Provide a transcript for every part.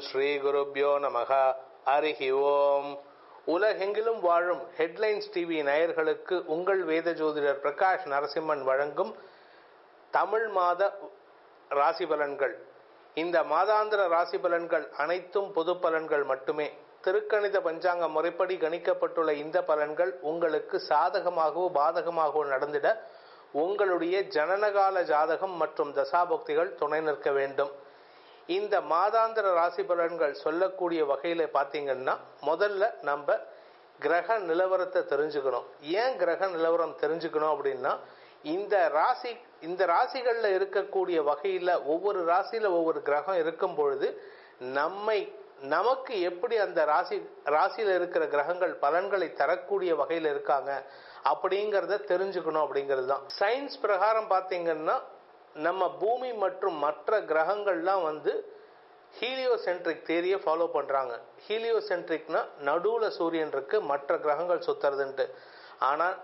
ஸ்ரீ குருப்யோ நமக. ஹரிஹி ஓம். உலகெங்கிலும் வாழும் ஹெட்லைன்ஸ் டிவி நேயர்களுக்கு உங்கள் வேத ஜோதிடர் பிரகாஷ் நரசிம்மன் வழங்கும் தமிழ் மாத ராசி பலன்கள். இந்த மாதாந்திர ராசி பலன்கள் அனைத்தும் பொது பலன்கள் மட்டுமே. திருக்கணித பஞ்சாங்க முறைப்படி கணிக்கப்பட்டுள்ள இந்த பலன்கள் உங்களுக்கு சாதகமாகவோ பாதகமாகவோ நடந்திட உங்களுடைய ஜனனகால ஜாதகம் மற்றும் தசாபக்திகள் துணை நிற்க வேண்டும். இந்த மாதாந்திர ராசி பலன்கள் சொல்லக்கூடிய வகையில் பார்த்தீங்கன்னா முதல்ல நம்ம கிரக நிலவரத்தை தெரிஞ்சுக்கணும். ஏன் கிரக நிலவரம் தெரிஞ்சுக்கணும் அப்படின்னா இந்த ராசி இந்த ராசிகளில் இருக்கக்கூடிய வகையில் ஒவ்வொரு ராசியில் ஒவ்வொரு கிரகம் இருக்கும் பொழுது நம்மை நமக்கு எப்படி அந்த ராசி ராசியில் இருக்கிற கிரகங்கள் பலன்களை தரக்கூடிய வகையில் இருக்காங்க அப்படிங்கிறத தெரிஞ்சுக்கணும் அப்படிங்கிறது தான் சயின்ஸ் பிரகாரம் பார்த்தீங்கன்னா நம்ம பூமி மற்றும் மற்ற கிரகங்கள்லாம் வந்து ஹீலியோசென்ட்ரிக் தேரியை ஃபாலோ பண்ணுறாங்க ஹீலியோசென்ட்ரிக்னா நடுவில் சூரியன் இருக்கு மற்ற கிரகங்கள் சுத்துறதுன்ட்டு. ஆனால்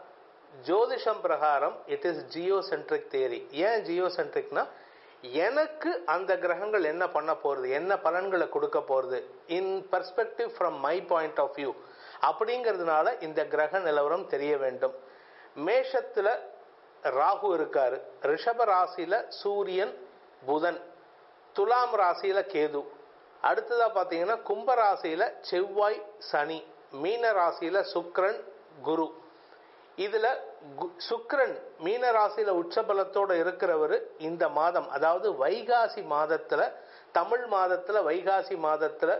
ஜோதிஷம் பிரகாரம் இட் இஸ் ஜியோசென்ட்ரிக் தேரி ஏன் ஜியோசென்ட்ரிக்னா எனக்கு அந்த கிரகங்கள் என்ன பண்ண போகிறது என்ன பலன்களை கொடுக்க போகிறது in perspective from my point of view அப்படிங்கிறதுனால இந்த கிரக நிலவரம் தெரிய வேண்டும். மேஷத்தில் ராகு இருக்காரு. ரிஷப ராசியில் சூரியன் புதன். துலாம் ராசியில் கேது. அடுத்ததாக பார்த்தீங்கன்னா கும்ப ராசியில் செவ்வாய் சனி. மீன ராசியில் சுக்ரன் குரு. இதில் சுக்ரன் மீன ராசியில் உச்சபலத்தோடு இருக்கிறவர் இந்த மாதம். அதாவது வைகாசி மாதத்தில் தமிழ் மாதத்தில் வைகாசி மாதத்தில்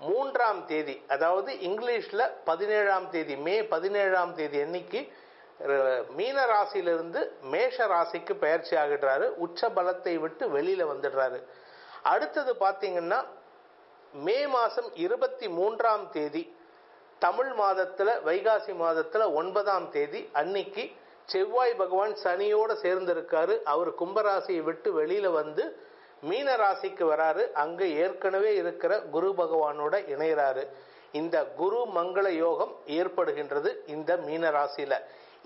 மூன்றாம் தேதி அதாவது இங்கிலீஷில் பதினேழாம் தேதி மே பதினேழாம் தேதி அன்னைக்கு மீன ராசியிலிருந்து மேஷ ராசிக்கு பயிற்சி ஆகிடுறாரு. உச்ச பலத்தை விட்டு வெளியில வந்துடுறாரு. அடுத்தது பார்த்தீங்கன்னா மே மாதம் இருபத்தி மூன்றாம் தேதி தமிழ் மாதத்தில் வைகாசி மாதத்தில் ஒன்பதாம் தேதி அன்னைக்கு செவ்வாய் பகவான் சனியோடு சேர்ந்திருக்காரு. அவர் கும்பராசியை விட்டு வெளியில் வந்து மீன ராசிக்கு வராரு. அங்கே ஏற்கனவே இருக்கிற குரு பகவானோட இணைகிறாரு இந்த குரு மங்கள யோகம் ஏற்படுகின்றது இந்த மீன ராசியில்.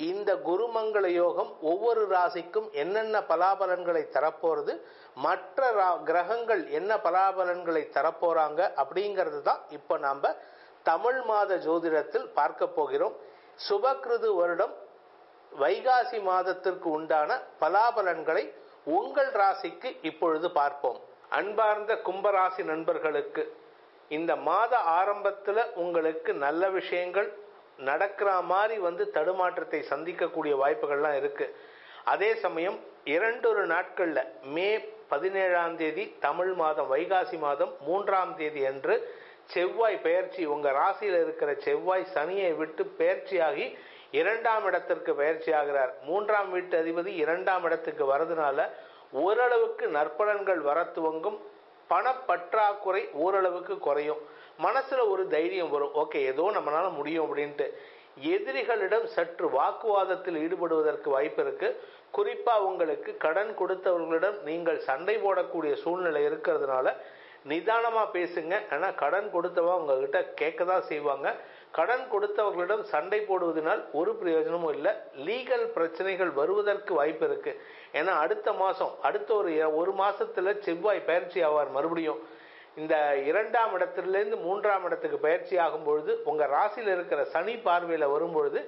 இந்த குருமங்கள யோகம் ஒவ்வொரு ராசிக்கும் என்னென்ன பலாபலன்களை தரப்போறது மற்ற கிரகங்கள் என்ன பலாபலன்களை தரப்போறாங்க அப்படிங்கிறது தான் இப்போ நாம் தமிழ் மாத ஜோதிடத்தில் பார்க்க போகிறோம். சுபகிருது வருடம் வைகாசி மாதத்திற்கு உண்டான பலாபலன்களை உங்கள் ராசிக்கு இப்பொழுது பார்ப்போம். அன்பார்ந்த கும்பராசி நண்பர்களுக்கு இந்த மாத ஆரம்பத்தில் உங்களுக்கு நல்ல விஷயங்கள் நடக்கிற மாதிரி வந்து தடுமாற்றத்தை சந்திக்கக்கூடிய வாய்ப்புகள்லாம் இருக்குது அதே சமயம் இரண்டொரு நாட்களில் மே பதினேழாம் தேதி தமிழ் மாதம் வைகாசி மாதம் மூன்றாம் தேதி அன்று செவ்வாய் பெயர்ச்சி உங்கள் ராசியில் இருக்கிற செவ்வாய் சனியை விட்டு பெயர்ச்சியாகி இரண்டாம் இடத்திற்கு பயிற்சி ஆகிறார் மூன்றாம் வீட்டு அதிபதி இரண்டாம் இடத்துக்கு வரதுனால ஓரளவுக்கு நற்பலன்கள் வர துவங்கும். பணப்பற்றாக்குறை ஓரளவுக்கு குறையும். மனசில் ஒரு தைரியம் வரும். ஓகே ஏதோ நம்மளால முடியும் அப்படின்ட்டு. எதிரிகளிடம் சற்று வாக்குவாதத்தில் ஈடுபடுவதற்கு வாய்ப்பு இருக்கு. குறிப்பா உங்களுக்கு கடன் கொடுத்தவர்களிடம் நீங்கள் சண்டை போடக்கூடிய சூழ்நிலை இருக்கிறதுனால நிதானமா பேசுங்க. ஆனா கடன் கொடுத்தவங்க உங்ககிட்ட கேட்க தான் செய்வாங்க. கடன் கொடுத்தவர்களிடம் சண்டை போடுவதனால் ஒரு பிரயோஜனமும் இல்லை. லீகல் பிரச்சனைகள் வருவதற்கு வாய்ப்பு இருக்கு. ஏன்னா அடுத்த மாதம் அடுத்த ஒரு ஒரு மாதத்தில் செவ்வாய் பயிற்சி ஆவார் மறுபடியும். இந்த இரண்டாம் இடத்துலேருந்து மூன்றாம் இடத்துக்கு பயிற்சி ஆகும் பொழுது உங்கள் ராசியில் இருக்கிற சனி பார்வையில் வரும்பொழுது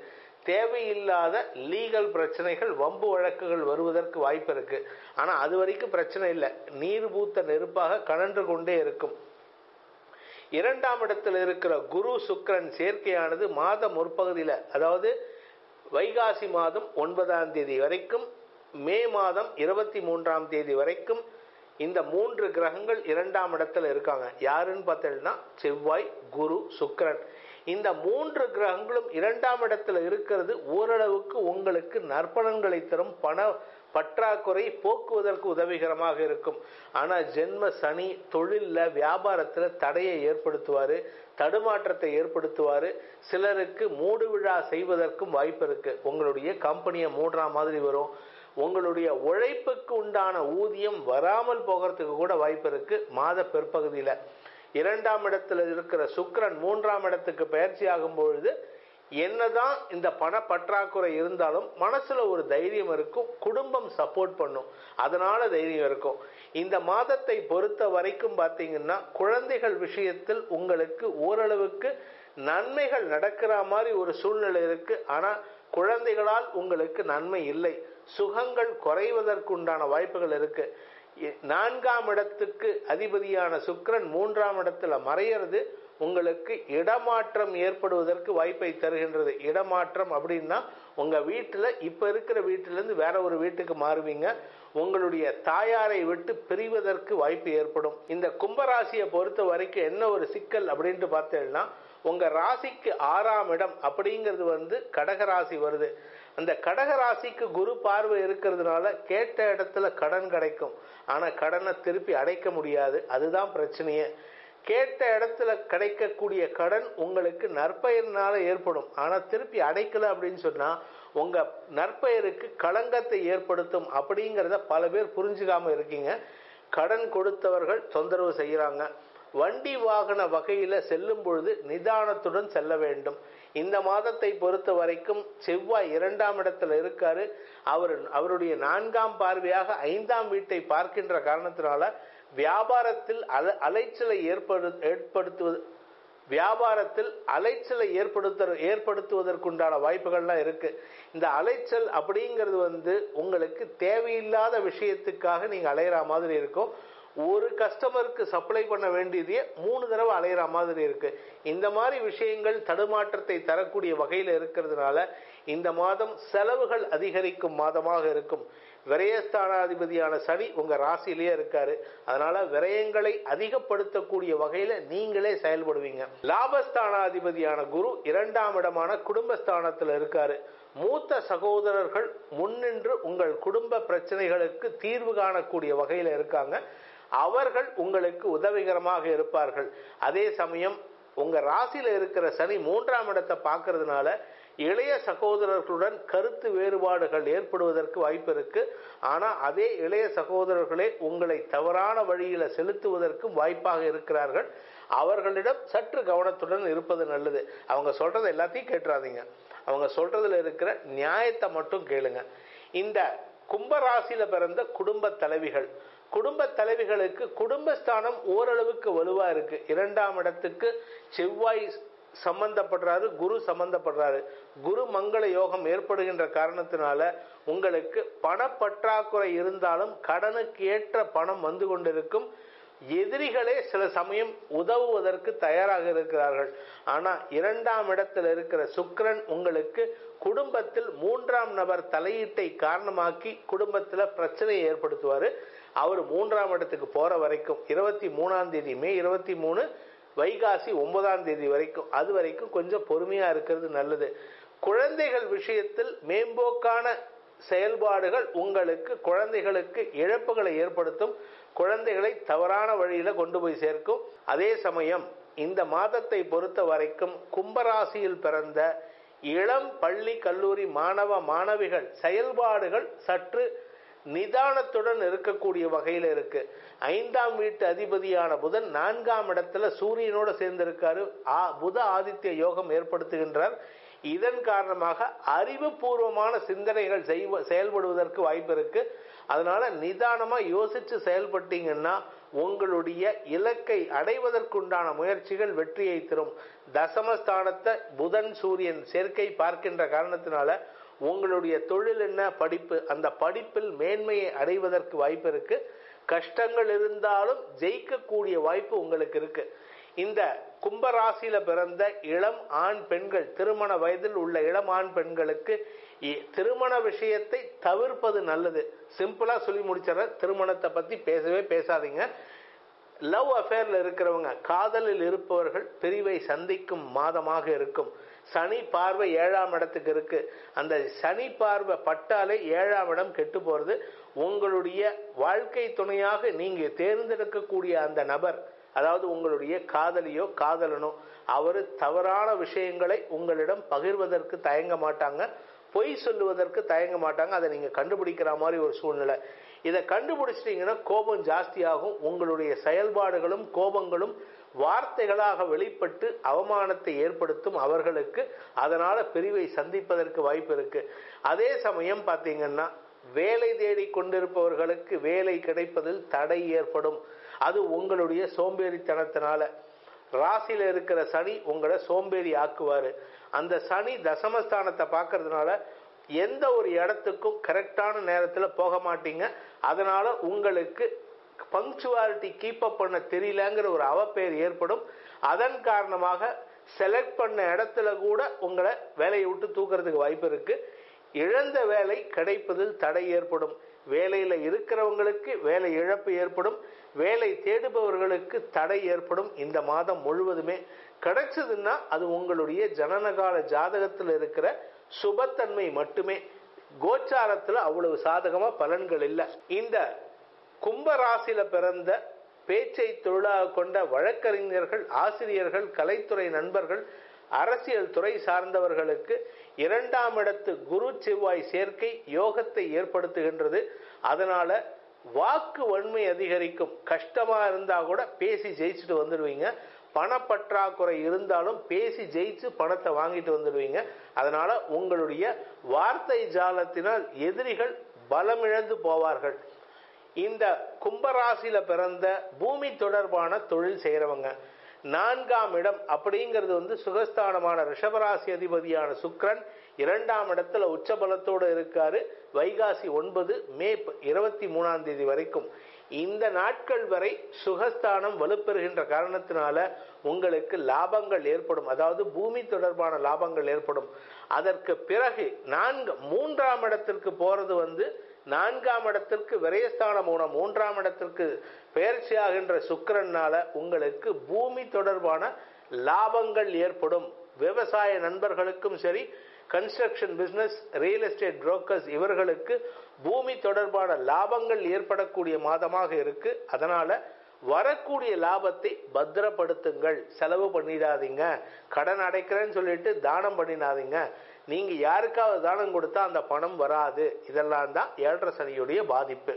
தேவையில்லாத லீகல் பிரச்சனைகள் வம்பு வழக்குகள் வருவதற்கு வாய்ப்பு இருக்குது ஆனால் அது வரைக்கும் பிரச்சனை இல்லை. நீர் பூத்த நெருப்பாக கனன்று கொண்டே இருக்கும். இரண்டாம் இடத்தில் இருக்கிற குரு சுக்கரன் சேர்க்கையானது மாத முற்பகுதியில் அதாவது வைகாசி மாதம் ஒன்பதாம் தேதி வரைக்கும் மே மாதம் இருபத்தி மூன்றாம் தேதி வரைக்கும் இந்த மூன்று கிரகங்கள் இரண்டாம் இடத்துல இருக்காங்க. யாருன்னு பார்த்தீங்கன்னா செவ்வாய் குரு சுக்கரன். இந்த மூன்று கிரகங்களும் இரண்டாம் இடத்துல இருக்கிறது ஓரளவுக்கு உங்களுக்கு நற்பலன்களை தரும் பண பற்றாக்குறை போக்குவதற்கு உதவிகரமாக இருக்கும். ஆனால் ஜென்ம சனி தொழிலில் வியாபாரத்தில் தடையை ஏற்படுத்துவார் தடுமாற்றத்தை ஏற்படுத்துவார். சிலருக்கு மூடு விழா செய்வதற்கும் வாய்ப்பு இருக்குது உங்களுடைய கம்பெனியை மூடுற மாதிரி வரும். உங்களுடைய உழைப்புக்கு உண்டான ஊதியம் வராமல் போகிறதுக்கு கூட வாய்ப்பு இருக்கு மாத பிற்பகுதியில். இரண்டாம் இடத்துல இருக்கிற சுக்கரன் மூன்றாம் இடத்துக்கு பயிற்சி ஆகும் பொழுது என்னதான் இந்த பண பற்றாக்குறை இருந்தாலும் மனசுல ஒரு தைரியம் இருக்கும் குடும்பம் சப்போர்ட் பண்ணும். அதனால தைரியம் இருக்கும். இந்த மாதத்தை பொறுத்த வரைக்கும் பார்த்தீங்கன்னா குழந்தைகள் விஷயத்தில் உங்களுக்கு ஓரளவுக்கு நன்மைகள் நடக்கிற மாதிரி ஒரு சூழ்நிலை இருக்கு. ஆனா குழந்தைகளால் உங்களுக்கு நன்மை இல்லை. சுகங்கள் குறைவதற்குண்டான வாய்ப்புகள் இருக்கு. நான்காம் இடத்துக்கு அதிபதியான சுக்கிரன் மூன்றாம் இடத்துல மறையிறது உங்களுக்கு இடமாற்றம் ஏற்படுவதற்கு வாய்ப்பை தருகின்றது. இடமாற்றம் அப்படின்னா உங்கள் வீட்டில் இப்போ இருக்கிற வீட்டிலேருந்து வேற ஒரு வீட்டுக்கு மாறுவீங்க. உங்களுடைய தாயாரை விட்டு பிரிவதற்கு வாய்ப்பு ஏற்படும். இந்த கும்பராசியை பொறுத்த வரைக்கும் என்ன ஒரு சிக்கல் அப்படின்ட்டு பார்த்தேன்னா உங்கள் ராசிக்கு ஆறாம் இடம் அப்படிங்கிறது வந்து கடகராசி வருது. அந்த கடகராசிக்கு குரு பார்வை இருக்கிறதுனால கேட்ட இடத்துல கடன் கிடைக்கும். ஆனால் கடனை திருப்பி அடைக்க முடியாது. அதுதான் பிரச்சனையே. கேட்ட இடத்துல கிடைக்கக்கூடிய கடன் உங்களுக்கு நற்பெயர்னால ஏற்படும். ஆனால் திருப்பி அடைக்கல அப்படின்னு சொன்னால் உங்க நற்பெயருக்கு களங்கத்தை ஏற்படுத்தும் அப்படிங்கிறத பல பேர் புரிஞ்சுக்காம இருக்கீங்க. கடன் கொடுத்தவர்கள் தொந்தரவு செய்கிறாங்க வண்டி வாகன வகையில் செல்லும் பொழுது நிதானத்துடன் செல்ல வேண்டும். இந்த மாதத்தை பொறுத்த வரைக்கும் செவ்வாய் இரண்டாம் இடத்துல இருக்காரு. அவர் அவருடைய நான்காம் பார்வையாக ஐந்தாம் வீட்டை பார்க்கின்ற காரணத்தினால வியாபாரத்தில் அல அலைச்சலை ஏற்படு ஏற்படுத்துவது வியாபாரத்தில் அலைச்சலை ஏற்படுத்த ஏற்படுத்துவதற்குண்டான வாய்ப்புகள்லாம் இருக்கு. இந்த அலைச்சல் அப்படிங்கிறது வந்து உங்களுக்கு தேவையில்லாத விஷயத்துக்காக நீங்க அலையிற மாதிரி இருக்கும். ஒரு கஸ்டமருக்கு சப்ளை பண்ண வேண்டியதையே மூணு தடவை அலையிற மாதிரி இருக்கு. இந்த மாதிரி விஷயங்கள் தடுமாற்றத்தை தரக்கூடிய வகையில் இருக்கிறதுனால இந்த மாதம் செலவுகள் அதிகரிக்கும் மாதமாக இருக்கும். விரயஸ்தானாதிபதியான சனி உங்க ராசியிலேயே இருக்காரு. அதனால விரயங்களை அதிகப்படுத்தக்கூடிய வகையில நீங்களே செயல்படுவீங்க. லாபஸ்தானாதிபதியான குரு இரண்டாம் இடமான குடும்பஸ்தானத்துல இருக்காரு. மூத்த சகோதரர்கள் முன்னின்று உங்கள் குடும்ப பிரச்சனைகளுக்கு தீர்வு காணக்கூடிய வகையில இருக்காங்க. அவர்கள் உங்களுக்கு உதவிகரமாக இருப்பார்கள். அதே சமயம் உங்க ராசியில இருக்கிற சனி மூன்றாம் இடத்தை பார்க்கறதுனால இளைய சகோதரர்களுடன் கருத்து வேறுபாடுகள் ஏற்படுவதற்கு வாய்ப்பு இருக்கு. ஆனா அதே இளைய சகோதரர்களே உங்களை தவறான வழியில செலுத்துவதற்கும் வாய்ப்பாக இருக்கிறார்கள். அவர்களிடம் சற்று கவனத்துடன் இருப்பது நல்லது. அவங்க சொல்றது எல்லாத்தையும் கேட்டுறாதீங்க. அவங்க சொல்றதுல இருக்கிற நியாயத்தை மட்டும் கேளுங்க. இந்த கும்பராசியில பிறந்த குடும்ப தலைவிகள் குடும்ப தலைவிகளுக்கு குடும்பஸ்தானம் ஓரளவுக்கு வலுவா இருக்கு. இரண்டாம் இடத்துக்கு செவ்வாய் சம்பந்தப்படுறாரு குரு சம்பந்தப்படுறாரு. குரு மங்கள யோகம் ஏற்படுகின்ற காரணத்தினால உங்களுக்கு பணப்பற்றாக்குறை இருந்தாலும் கடனுக்கு ஏற்ற பணம் வந்து கொண்டிருக்கும். எதிரிகளே சில சமயம் உதவுவதற்கு தயாராக இருக்கிறார்கள். ஆனா இரண்டாம் இடத்தில் இருக்கிற சுக்கரன் உங்களுக்கு குடும்பத்தில் மூன்றாம் நபர் தலையீட்டை காரணமாக்கி குடும்பத்தில் பிரச்சனையை ஏற்படுத்துவார். அவர் மூன்றாம் இடத்துக்கு போகிற வரைக்கும் இருபத்தி மூணாம் தேதி மே இருபத்தி மூணு வைகாசி ஒன்பதாம் தேதி வரைக்கும் அது வரைக்கும் கொஞ்சம் பொறுமையாக இருக்கிறது நல்லது. குழந்தைகள் விஷயத்தில் மேம்போக்கான செயல்பாடுகள் உங்களுக்கு குழந்தைகளுக்கு இழப்புகளை ஏற்படுத்தும் குழந்தைகளை தவறான வழியில் கொண்டு போய் சேர்க்கும். அதே சமயம் இந்த மாதத்தை பொறுத்த வரைக்கும் கும்பராசியில் பிறந்த இளம் பள்ளி கல்லூரி மாணவ மாணவிகள் செயல்பாடுகள் சற்று நிதானத்துடன் இருக்கக்கூடிய வகையில் இருக்கு. ஐந்தாம் வீட்டு அதிபதியான புதன் நான்காம் இடத்துல சூரியனோட சேர்ந்திருக்காரு. புத ஆதித்ய யோகம் ஏற்படுத்துகின்றார். இதன் காரணமாக அறிவுபூர்வமான சிந்தனைகள் செய்வ செயல்படுவதற்கு வாய்ப்பு இருக்கு. அதனால நிதானமா யோசிச்சு செயல்பட்டீங்கன்னா உங்களுடைய இலக்கை அடைவதற்குண்டான முயற்சிகள் வெற்றியை தரும். தசமஸ்தானத்தை புதன் சூரியன் சேர்க்கை பார்க்கின்ற காரணத்தினால உங்களுடைய தொழில் என்ன? படிப்பு. அந்த படிப்பில் மேன்மையை அடைவதற்கு வாய்ப்பு இருக்கு. கஷ்டங்கள் இருந்தாலும் ஜெயிக்கக்கூடிய வாய்ப்பு உங்களுக்கு இருக்கு. இந்த கும்பராசியில பிறந்த இளம் ஆண் பெண்கள் திருமண வயதில் உள்ள இளம் ஆண் பெண்களுக்கு திருமண விஷயத்தை தவிர்ப்பது நல்லது. சிம்பிளா சொல்லி முடிச்சிட திருமணத்தை பத்தி பேசவே பேசாதீங்க. லவ் அஃபேர்ல இருக்கிறவங்க காதலில் இருப்பவர்கள் பிரிவை சந்திக்கும் மாதமாக இருக்கும். சனி பார்வை ஏழாம் இடத்துக்கு இருக்கு. அந்த சனி பார்வை பட்டாலே ஏழாம் இடம் கெட்டு போறது. உங்களுடைய வாழ்க்கை துணையாக நீங்க தேர்ந்தெடுக்கக்கூடிய அந்த நபர் அதாவது உங்களுடைய காதலியோ காதலனோ அவர் தவறான விஷயங்களை உங்களிடம் பகிர்வதற்கு தயங்க மாட்டாங்க. பொய் சொல்லுவதற்கு தயங்க மாட்டாங்க. அதை நீங்க கண்டுபிடிக்கிற மாதிரி ஒரு சூழ்நிலை. இதை கண்டுபிடிச்சிட்டீங்கன்னா கோபம் ஜாஸ்தியாகும். உங்களுடைய செயல்பாடுகளும் கோபங்களும் வார்த்தைகளாக வெளிப்பட்டு அவமானத்தை ஏற்படுத்தும் அவர்களுக்கு அதனால பிரிவை சந்திப்பதற்கு வாய்ப்பு இருக்கு. அதே சமயம் பார்த்தீங்கன்னா வேலை தேடி கொண்டிருப்பவர்களுக்கு வேலை கிடைப்பதில் தடை ஏற்படும். அது உங்களுடைய சோம்பேறித்தனத்தினால. ராசியில இருக்கிற சனி உங்களை சோம்பேறி ஆக்குவாரு. அந்த சனி தசமஸ்தானத்தை பார்க்கறதுனால எந்த ஒரு இடத்துக்கும் கரெக்டான நேரத்தில் போக மாட்டீங்க. அதனால உங்களுக்கு பங்க்சுவாலிட்டி கீப் அப் பண்ண தெரியலங்கிற ஒரு அவப்பெயர் ஏற்படும். அதன் காரணமாக செலக்ட் பண்ண இடத்துல கூட உங்களை வேலையை விட்டு தூக்குறதுக்கு வாய்ப்பு இருக்கு. இழந்த வேலை கிடைப்பதில் தடை ஏற்படும். வேலையில் இருக்கிறவங்களுக்கு வேலை இழப்பு ஏற்படும். வேலை தேடுபவர்களுக்கு தடை ஏற்படும். இந்த மாதம் முழுவதுமே கிடைச்சதுன்னா அது உங்களுடைய ஜனனகால ஜாதகத்தில் இருக்கிற சுபத்தன்மை மட்டுமே. கோச்சாரத்தில் அவ்வளவு சாதகமாக பலன்கள் இல்லை. இந்த கும்பராசியில பிறந்த பேச்சை தொழிலாக கொண்ட வழக்கறிஞர்கள் ஆசிரியர்கள் கலைத்துறை நண்பர்கள் அரசியல் துறை சார்ந்தவர்களுக்கு இரண்டாம் இடத்து குரு செவ்வாய் சேர்க்கை யோகத்தை ஏற்படுத்துகின்றது. அதனால வாக்கு வன்மை அதிகரிக்கும். கஷ்டமா இருந்தா கூட பேசி ஜெயிச்சுட்டு வந்துடுவீங்க. பணப்பற்றாக்குறை இருந்தாலும் பேசி ஜெயிச்சு பணத்தை வாங்கிட்டு வந்துடுவீங்க. அதனால உங்களுடைய வார்த்தை ஜாலத்தினால் எதிரிகள் பலமிழந்து போவார்கள். இந்த கும்பராசியில பிறந்த பூமி தொடர்பான தொழில் செய்கிறவங்க நான்காம் இடம் அப்படிங்கிறது வந்து சுகஸ்தானமான ரிஷபராசி அதிபதியான சுக்ரன் இரண்டாம் இடத்துல உச்சபலத்தோடு இருக்காரு. வைகாசி ஒன்பது மே இருபத்தி மூணாம் தேதி வரைக்கும். இந்த நாட்கள் வரை சுகஸ்தானம் வலுப்பெறுகின்ற காரணத்தினால உங்களுக்கு லாபங்கள் ஏற்படும். அதாவது பூமி தொடர்பான லாபங்கள் ஏற்படும். அதற்கு பிறகு நான்கு மூன்றாம் இடத்திற்கு போறது வந்து நான்காம் இடத்திற்கு விரயஸ்தான மூலம் மூன்றாம் இடத்திற்கு பயிற்சியாகின்ற சுக்கரனால உங்களுக்கு பூமி தொடர்பான லாபங்கள் ஏற்படும். விவசாய நண்பர்களுக்கும் சரி construction business real estate brokers இவர்களுக்கு பூமி தொடர்பான லாபங்கள் ஏற்படக்கூடிய மாதமாக இருக்கு. அதனால வரக்கூடிய லாபத்தை பத்திரப்படுத்துங்கள். செலவு பண்ணிடாதீங்க. கடன் அடைக்கிறேன்னு சொல்லிட்டு தானம் பண்ணிடாதீங்க. நீங்க யாருக்காவது தானம் கொடுத்தா அந்த பணம் வராது. இதெல்லாம் தான் ஏழரை சனியுடைய பாதிப்பு.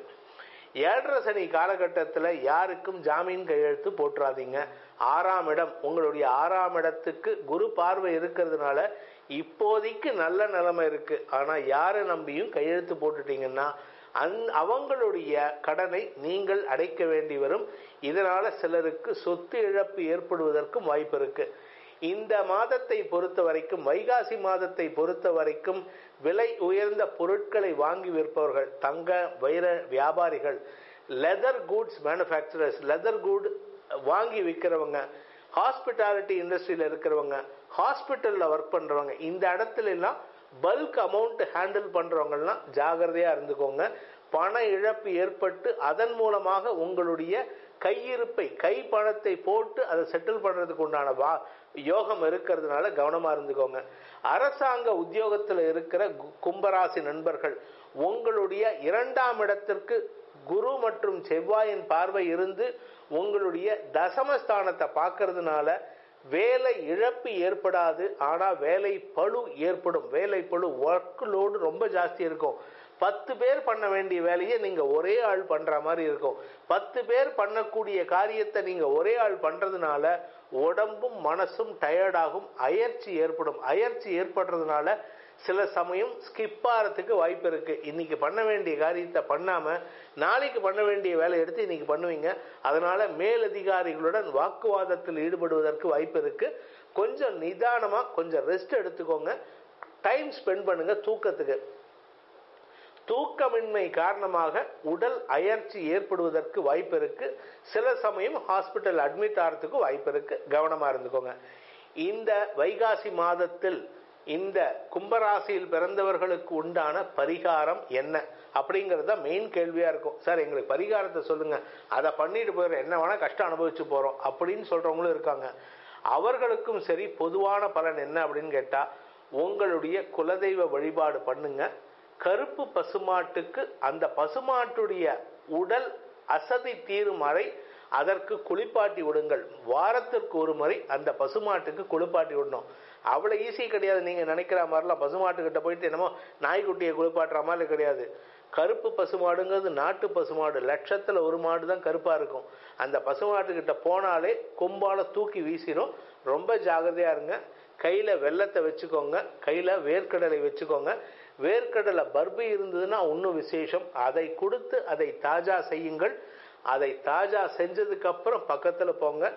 ஏழரை சனி காலகட்டத்தில் யாருக்கும் ஜாமீன் கையெழுத்து போட்டுறாதீங்க ஆறாம் இடம் உங்களுடைய ஆறாம் இடத்துக்கு குரு பார்வை இருக்கிறதுனால இப்போதைக்கு நல்ல நிலைமை இருக்கு. ஆனால் யாரை நம்பியும் கையெழுத்து போட்டுட்டீங்கன்னா அந் அவங்களுடைய கடனை நீங்கள் அடைக்க வேண்டி வரும். இதனால சிலருக்கு சொத்து இழப்பு ஏற்படுவதற்கும் வாய்ப்பு இருக்குது இந்த மாதத்தை பொறுத்த வரைக்கும் வைகாசி மாதத்தை பொறுத்த வரைக்கும் விலை உயர்ந்த பொருட்களை வாங்கி விற்பவர்கள் தங்க வைர வியாபாரிகள் leather goods manufacturers leather good வாங்கி விற்கிறவங்க ஹாஸ்பிட்டாலிட்டி இண்டஸ்ட்ரியில் இருக்கிறவங்க ஹாஸ்பிட்டலில் ஒர்க் பண்ணுறவங்க இந்த இடத்துல எல்லாம் பல்க் அமௌண்ட் ஹேண்டில் பண்ணுறவங்கலாம் ஜாகிரதையாக இருந்துக்கோங்க. பண இழப்பு ஏற்பட்டு அதன் மூலமாக உங்களுடைய கையிருப்பை கை பணத்தை போட்டு அதை செட்டில் பண்ணுறதுக்கு உண்டான வா யோகம் இருக்கிறதுனால கவனமாக இருந்துக்கோங்க. அரசாங்க உத்தியோகத்தில் இருக்கிற கும்பராசி நண்பர்கள் உங்களுடைய இரண்டாம் இடத்திற்கு குரு மற்றும் செவ்வாயின் பார்வை இருந்து உங்களுடைய தசமஸ்தானத்தை பார்க்கறதுனால வேலை இழப்பு ஏற்படாது. ஆனால் வேலை பழு ஏற்படும். வேலை பழு ஒர்க் லோடு ரொம்ப ஜாஸ்தி இருக்கும். பத்து பேர் பண்ண வேண்டிய வேலையை நீங்கள் ஒரே ஆள் பண்ணுற மாதிரி இருக்கும். பத்து பேர் பண்ணக்கூடிய காரியத்தை நீங்கள் ஒரே ஆள் பண்ணுறதுனால உடம்பும் மனசும் டயர்டாகும் அயற்சி ஏற்படும். அயற்சி ஏற்படுறதுனால சில சமயம் ஸ்கிப் ஆகிறதுக்கு வாய்ப்பு இருக்குது இன்னைக்கு பண்ண வேண்டிய காரியத்தை பண்ணாமல் நாளைக்கு பண்ண வேண்டிய வேலை எடுத்து இன்னைக்கு பண்ணுவீங்க. அதனால் மேலதிகாரிகளுடன் வாக்குவாதத்தில் ஈடுபடுவதற்கு வாய்ப்பு இருக்குது கொஞ்சம் நிதானமாக கொஞ்சம் ரெஸ்ட் எடுத்துக்கோங்க. டைம் ஸ்பெண்ட் பண்ணுங்கள் தூக்கத்துக்கு. தூக்கமின்மை காரணமாக உடல் அயற்சி ஏற்படுவதற்கு வாய்ப்பு இருக்கு. சில சமயம் ஹாஸ்பிட்டல் அட்மிட் ஆகிறதுக்கு வாய்ப்பு இருக்கு. கவனமா இருந்துக்கோங்க. இந்த வைகாசி மாதத்தில் இந்த கும்பராசியில் பிறந்தவர்களுக்கு உண்டான பரிகாரம் என்ன? அப்படிங்கிறது மெயின் கேள்வியா இருக்கும். சார் எங்களுக்கு பரிகாரத்தை சொல்லுங்க. அதை பண்ணிட்டு போயிடும் என்ன வேணா கஷ்டம் அனுபவிச்சு போறோம். அப்படின்னு சொல்றவங்களும் இருக்காங்க. அவர்களுக்கும் சரி பொதுவான பலன் என்ன அப்படின்னு கேட்டா உங்களுடைய குலதெய்வ வழிபாடு பண்ணுங்க. கருப்பு பசுமாட்டுக்கு அந்த பசுமாட்டுடைய உடல் அசதி தீரும் வரை அதற்கு குளிப்பாட்டி விடுங்கள். வாரத்திற்கு ஒரு முறை அந்த பசுமாட்டுக்கு குளிப்பாட்டி விடணும். அவ்வளோ ஈஸி கிடையாது. நீங்கள் நினைக்கிற மாதிரிலாம் பசுமாட்டுக்கிட்ட போயிட்டு என்னமோ நாய்க்குட்டியை குளிப்பாட்டுற மாதிரி கிடையாது. கருப்பு பசுமாடுங்கிறது நாட்டு பசுமாடு. லட்சத்தில் ஒரு மாடு தான் கருப்பாக இருக்கும். அந்த பசுமாட்டுக்கிட்ட போனாலே கொம்பால் தூக்கி வீசிடும் ரொம்ப ஜாகிரதையாக இருங்க. கையில் வெள்ளத்தை வச்சுக்கோங்க. கையில் வேர்க்கடலை வச்சுக்கோங்க. வேர்க்கடலை பர்பி இருந்ததுன்னா இன்னும் விசேஷம். அதை கொடுத்து அதை தாஜா செய்யுங்கள். அதை தாஜா செஞ்சதுக்கு அப்புறம் பக்கத்தில் போங்க.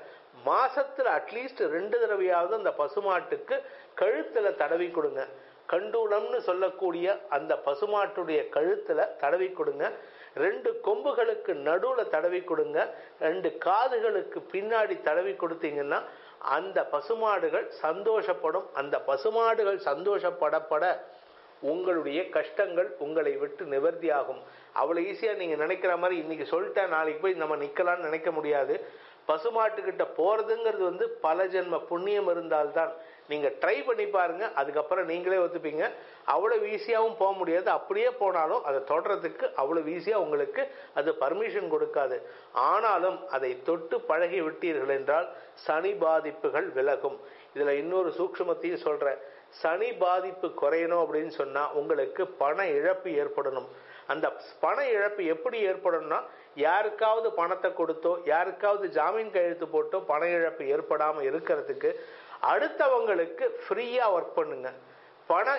மாசத்துல அட்லீஸ்ட் ரெண்டு தடவையாவது அந்த பசுமாட்டுக்கு கழுத்துல தடவி கொடுங்க. கண்டூலம்னு சொல்லக்கூடிய அந்த பசுமாட்டுடைய கழுத்துல தடவி கொடுங்க. ரெண்டு கொம்புகளுக்கு நடுவில் தடவி கொடுங்க. ரெண்டு காதுகளுக்கு பின்னாடி தடவி கொடுத்தீங்கன்னா அந்த பசுமாடுகள் சந்தோஷப்படும். அந்த பசுமாடுகள் சந்தோஷப்படப்பட உங்களுடைய கஷ்டங்கள் உங்களை விட்டு நிவர்த்தியாகும். அவ்வளோ ஈஸியாக நீங்கள் நினைக்கிற மாதிரி இன்னைக்கு சொல்லிட்டேன் நாளைக்கு போய் நம்ம நிற்கலாம்னு நினைக்க முடியாது. பசுமாட்டுக்கிட்ட போகிறதுங்கிறது வந்து பல ஜென்ம புண்ணியம் இருந்தால்தான். நீங்கள் ட்ரை பண்ணி பாருங்க அதுக்கப்புறம் நீங்களே ஒத்துப்பீங்க. அவ்வளோ ஈஸியாகவும் போக முடியாது. அப்படியே போனாலும் அதை தொடரத்துக்கு அவ்வளோ ஈஸியாக உங்களுக்கு அது பர்மிஷன் கொடுக்காது. ஆனாலும் அதை தொட்டு பழகி விட்டீர்கள் என்றால் சனி பாதிப்புகள் விலகும். இதில் இன்னொரு சூக்ஷ்மத்தையும் சொல்கிறேன் சனி பாதிப்பு குறையணும் அப்படின்னு சொன்னால் உங்களுக்கு பண இழப்பு ஏற்படணும். அந்த பண இழப்பு எப்படி ஏற்படணும்னா யாருக்காவது பணத்தை கொடுத்தோ யாருக்காவது ஜாமீன் கையெழுத்து போட்டோ பண இழப்பு ஏற்படாமல் இருக்கிறதுக்கு அடுத்தவங்களுக்கு ஃப்ரீயாக ஒர்க் பண்ணுங்க. பண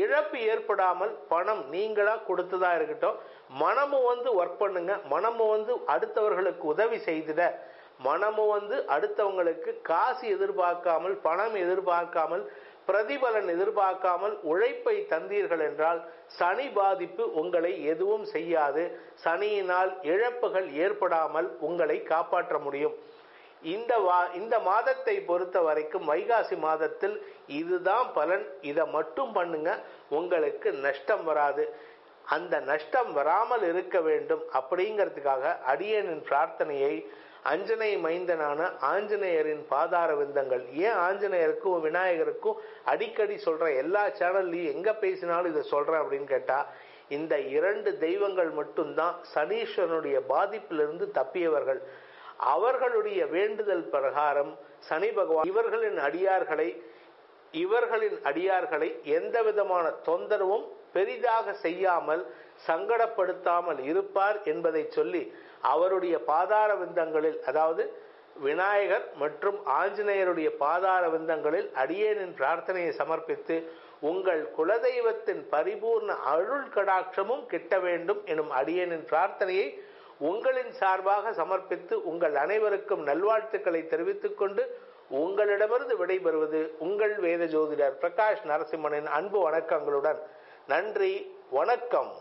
இழப்பு ஏற்படாமல் பணம் நீங்களா கொடுத்ததா இருக்கட்டும் மனமும் வந்து ஒர்க் பண்ணுங்க. மனமும் வந்து அடுத்தவர்களுக்கு உதவி செய்திட. மனமும் வந்து அடுத்தவங்களுக்கு காசு எதிர்பார்க்காமல் பணம் எதிர்பார்க்காமல் பிரதிபலன் எதிர்பார்க்காமல் உழைப்பை தந்தீர்கள் என்றால் சனி பாதிப்பு உங்களை எதுவும் செய்யாது. சனியினால் இழப்புகள் ஏற்படாமல் உங்களை காப்பாற்ற முடியும். இந்த வா இந்த மாதத்தை பொறுத்த வரைக்கும் வைகாசி மாதத்தில் இதுதான் பலன். இதை மட்டும் பண்ணுங்க உங்களுக்கு நஷ்டம் வராது. அந்த நஷ்டம் வராமல் இருக்க வேண்டும் அப்படிங்கிறதுக்காக அடியனின் பிரார்த்தனையை அஞ்சனை மைந்தனான ஆஞ்சநேயரின் பாதார விந்தங்கள். ஏன் ஆஞ்சநேயருக்கும் விநாயகருக்கும் அடிக்கடி சொல்றேன் எல்லா சேனல்லையும் எங்க பேசினாலும் இதை சொல்றேன் அப்படின்னு கேட்டா இந்த இரண்டு தெய்வங்கள் மட்டும்தான் சனீஸ்வரனுடைய பாதிப்பிலிருந்து தப்பியவர்கள். அவர்களுடைய வேண்டுதல் பிரகாரம் சனி பகவான் இவர்களின் அடியார்களை இவர்களின் அடியார்களை எந்த விதமான தொந்தரவும் பெரிதாக செய்யாமல் சங்கடப்படுத்தாமல் இருப்பார் என்பதை சொல்லி அவருடைய பாதார விந்தங்களில் அதாவது விநாயகர் மற்றும் ஆஞ்சநேயருடைய பாதார விந்தங்களில் அடியேனின் பிரார்த்தனையை சமர்ப்பித்து உங்கள் குலதெய்வத்தின் பரிபூர்ண அருள் கடாட்சமும் கிட்ட வேண்டும் எனும் அடியேனின் பிரார்த்தனையை உங்களின் சார்பாக சமர்ப்பித்து உங்கள் அனைவருக்கும் நல்வாழ்த்துக்களை தெரிவித்துக் கொண்டு உங்களிடமிருந்து விடைபெறுவது உங்கள் வேத ஜோதிடர் பிரகாஷ் நரசிம்மனின் அன்பு வணக்கங்களுடன் நன்றி வணக்கம்.